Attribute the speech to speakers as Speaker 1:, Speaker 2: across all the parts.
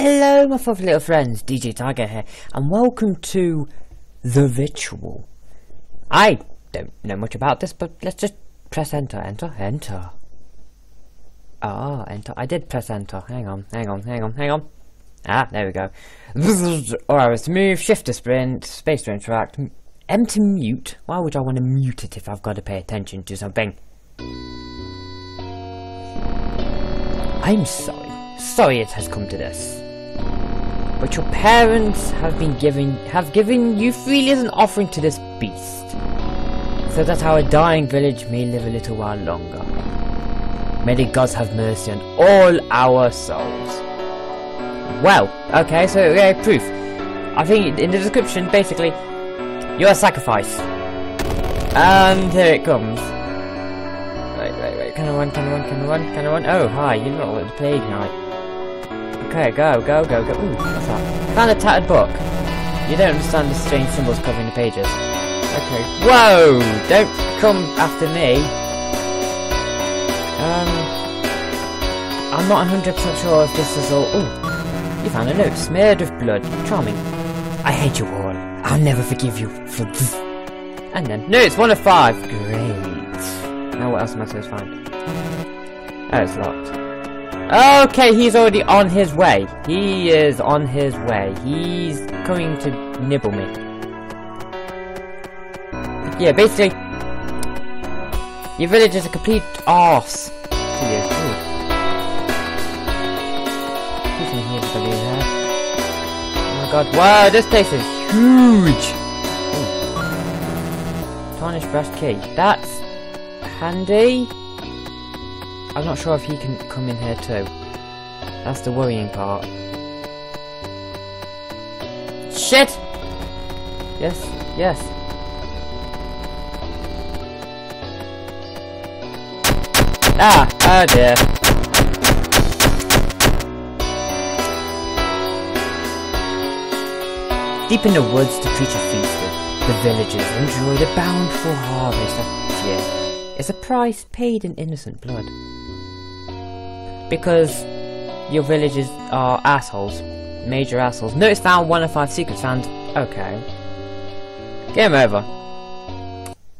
Speaker 1: Hello, my fluffy little friends, DJ Tiger here, and welcome to The Ritual. I don't know much about this, but let's just press enter, enter, enter. Ah, enter. I did press enter. Hang on, hang on, hang on, hang on. Ah, there we go. Alright, to move, shift to sprint, space to interact, M to mute. Why would I want to mute it if I've got to pay attention to something? I'm sorry. Sorry it has come to this. But your parents have been given have given you freely as an offering to this beast. So that our dying village may live a little while longer. May the gods have mercy on all our souls. Well, okay, so uh, proof. I think in the description, basically, you're a sacrifice. And here it comes. Wait, wait, wait, can I run, can I run, can I run, can I run? Oh, hi, you look like the plague knight. Okay, go, go, go, go. Ooh, what's that? Found a tattered book. You don't understand the strange symbols covering the pages. Okay. Whoa! Don't come after me. Um, I'm not 100% sure if this is all... Ooh, you found a note smeared with blood. Charming. I hate you all. I'll never forgive you. And then, no, it's one of five. Great. Now what else am I supposed to find? Oh, it's locked. Okay, he's already on his way. He is on his way. He's coming to nibble me. Yeah, basically, your village is a complete arse to you. Ooh. Oh my god, wow, this place is huge! Ooh. Tarnished brass key. That's handy. I'm not sure if he can come in here too. That's the worrying part. Shit! Yes, yes. Ah, oh dear. Deep in the woods, the creature feasted. The villagers enjoyed a bountiful harvest of year. It's a price paid in innocent blood because your villagers are assholes. Major assholes. Notice found one of five secrets found. Okay. Game over.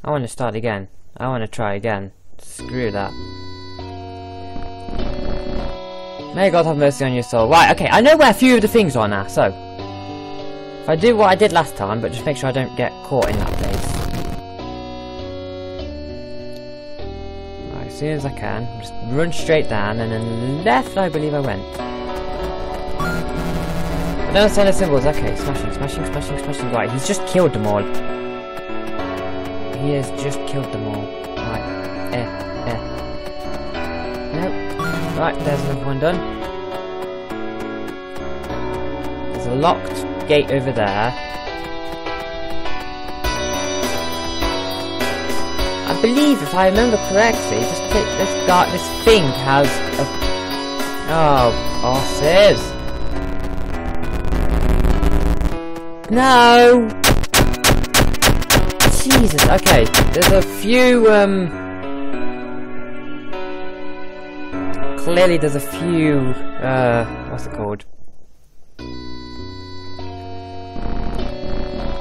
Speaker 1: I want to start again. I want to try again. Screw that. May God have mercy on your soul. Right, okay, I know where a few of the things are now, so. If I do what I did last time, but just make sure I don't get caught in that place. Soon as I can. Just run straight down and then left I believe I went. Don't understand the symbols. Okay, smashing, smashing, smashing, smashing. Right, he's just killed them all. He has just killed them all. Right, eh, eh. Nope. Right, there's another one done. There's a locked gate over there. Believe, if I remember correctly, this this got this thing has a oh bosses. No. Jesus. Okay, there's a few um. Clearly, there's a few uh, what's it called?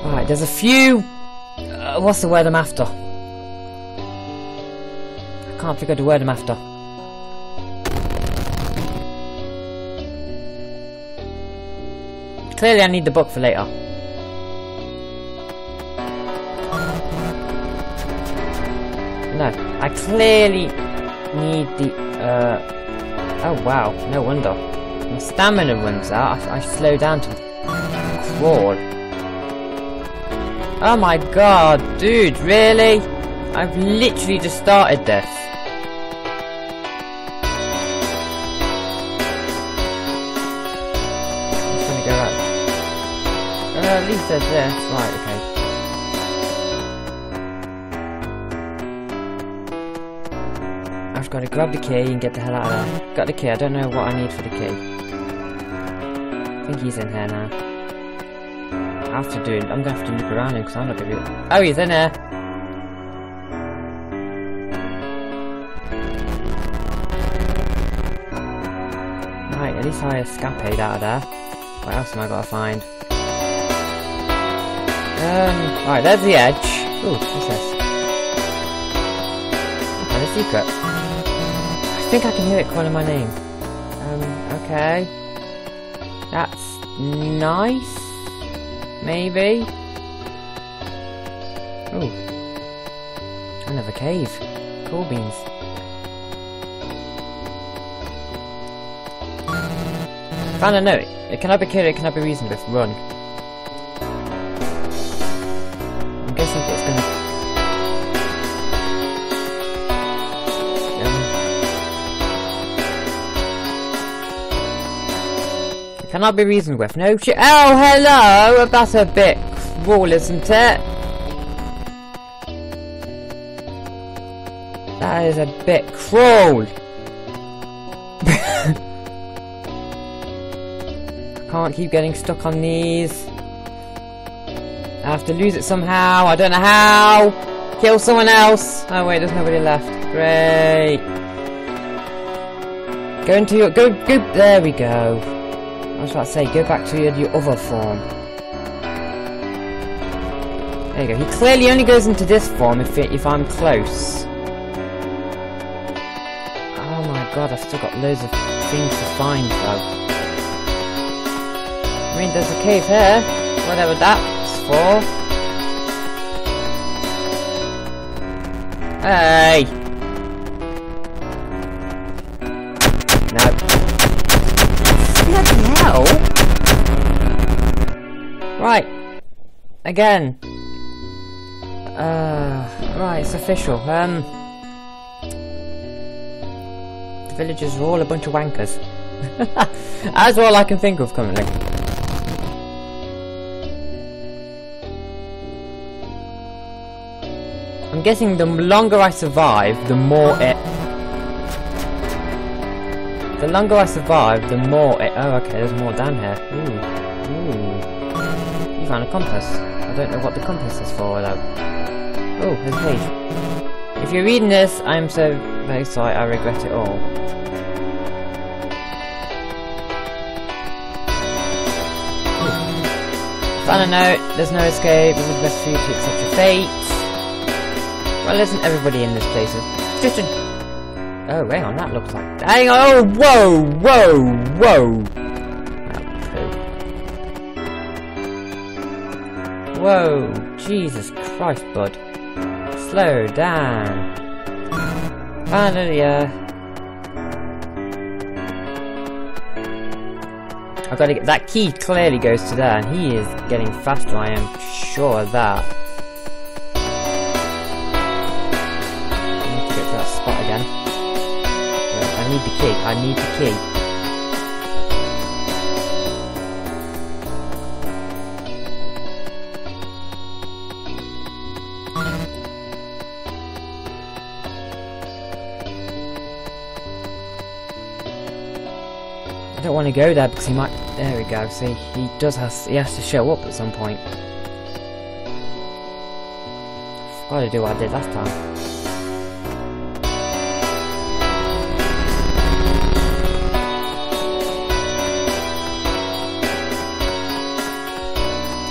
Speaker 1: Alright, there's a few. Uh, what's the word I'm after? Can't figure out the word I'm after. Clearly I need the book for later. No, I clearly need the, uh... Oh wow, no wonder. My stamina runs out, I, I slow down to crawl. Oh my god, dude, really? I've literally just started this. I'm trying to go up.
Speaker 2: Uh, at least there's this. Right, okay. I've got to grab the key and get the hell out of there. Got the key, I don't know what I need for the key. I think he's in here now. I have to do I'm gonna have to look around him because I'm not gonna be Oh he's in there! Least I escaped out of there. What else am I gotta find? Um, right, there's the edge. Ooh, what's this? And a secret. I think I can hear it calling my name. Um, okay. That's nice. Maybe. Ooh. Another cave. Cool beans. Found a note. It cannot be killed, it cannot be reasoned with. Run. I'm guessing it's gonna... It cannot be reasoned with. No shit. Oh, hello! That's a bit cruel, isn't it? That is a bit cruel. Can't keep getting stuck on these. I have to lose it somehow. I don't know how. Kill someone else. Oh wait, there's nobody left. Great. Go into your go go. There we go. I was about to say, go back to your, your other form. There you go. He clearly only goes into this form if it, if I'm close. Oh my god, I've still got loads of things to find though. I mean, there's a cave here. Whatever that's for. Hey! No. Bloody hell! Right. Again. Uh, right, it's official. Um... The villagers are all a bunch of wankers. That's all I can think of currently. I'm guessing the longer I survive, the more it... The longer I survive, the more it... Oh, okay, there's more down here. Ooh. Ooh. You found a compass. I don't know what the compass is for, though. Oh, there's a page. If you're reading this, I'm so very sorry, I regret it all. Found a note, there's no escape, it was best for you to accept your fate. Well, isn't everybody in this place? It's just a... Oh, hang on, that looks like... Hang on, oh, whoa, whoa, whoa! Oh, whoa, Jesus Christ, bud. Slow down. Finally, uh... I've got to get... That key clearly goes to there, and he is getting faster, I am sure of that. Again. Uh, I need the key. I need the key. I don't want to go there because he might. There we go. See, he does has he has to show up at some point. Got to do what I did last time.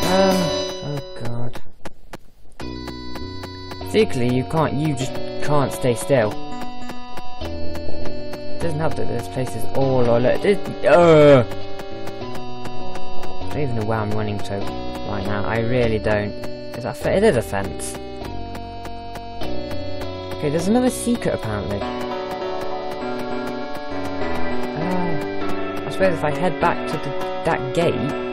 Speaker 2: Um, oh god. Particularly, you can't, you just can't stay still. It doesn't help that this place is all or look. Uh, I don't even know where I'm running to right now. I really don't. Is that it is a fence. Okay, there's another secret apparently. Uh, I suppose if I head back to the, that gate.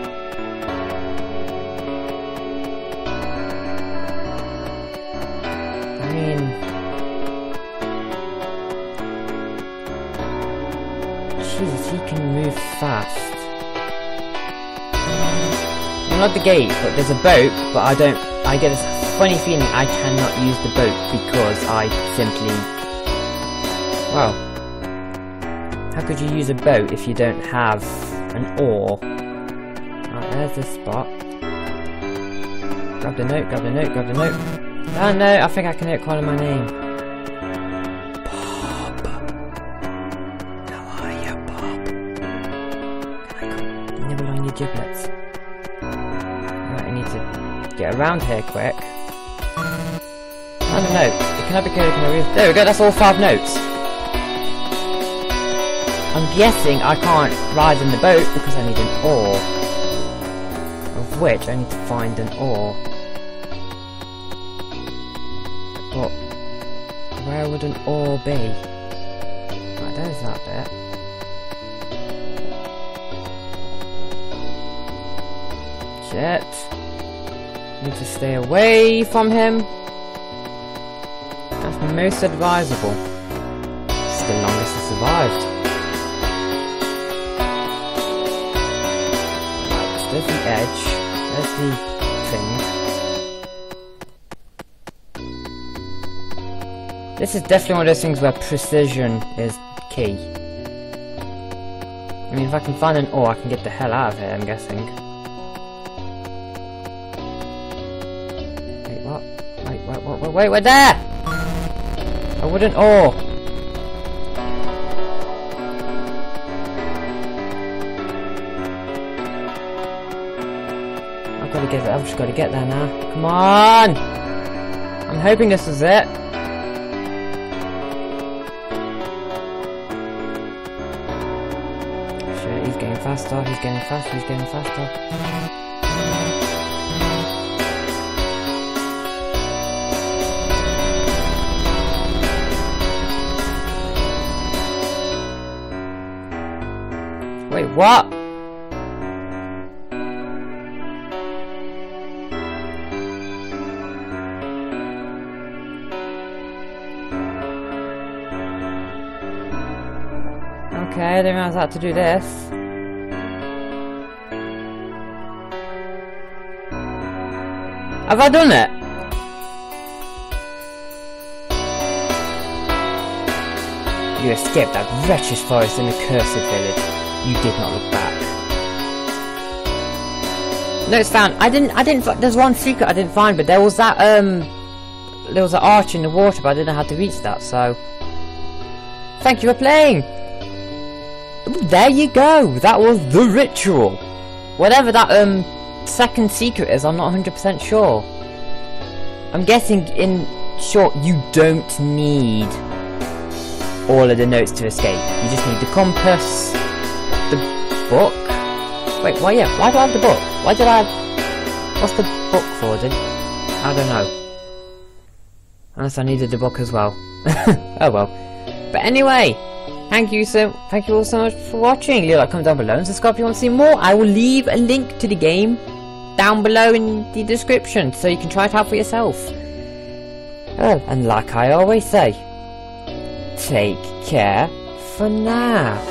Speaker 2: Jesus, he can move fast. Well, not the gate, but there's a boat, but I don't... I get this funny feeling I cannot use the boat because I simply... Well... How could you use a boat if you don't have an oar? Right, there's the spot. Grab the note, grab the note, grab the note. Oh no, I think I can hear calling my name.
Speaker 1: Around here quick. I don't know. Can I be I read? There we go. That's all five notes. I'm guessing I can't ride in the boat because I need an oar. Of which I need to find an oar. But where would an oar be? Right, there's that bit. Shit. Need to stay away from him. That's most advisable. It's the longest I survived. There's the edge. There's the thing. This is definitely one of those things where precision is key. I mean, if I can find an oar, I can get the hell out of here, I'm guessing. Wait, we're there! A wooden oar! I've got to get there, I've just got to get there now. Come on! I'm hoping this is it. Shit, he's getting faster, he's getting faster, he's getting faster. What? Okay, I didn't realize I had to do this. Have I done it? You escaped that wretched forest and accursed village. You did not look back. No, found. I didn't. I didn't. There's one secret I didn't find, but there was that. Um, there was an arch in the water, but I didn't know how to reach that. So, thank you for playing. There you go. That was the ritual. Whatever that um second secret is, I'm not 100% sure. I'm guessing, in short, you don't need all of the notes to escape. You just need the compass, book. Wait, why? Yeah, why do I have the book? Why did I? Have... What's the book for? Did I don't know. Unless I needed the book as well. oh well. But anyway, thank you so thank you all so much for watching. Leave a like, comment down below and subscribe if you want to see more. I will leave a link to the game down below in the description so you can try it out for yourself. Oh, and like I always say, take care for now.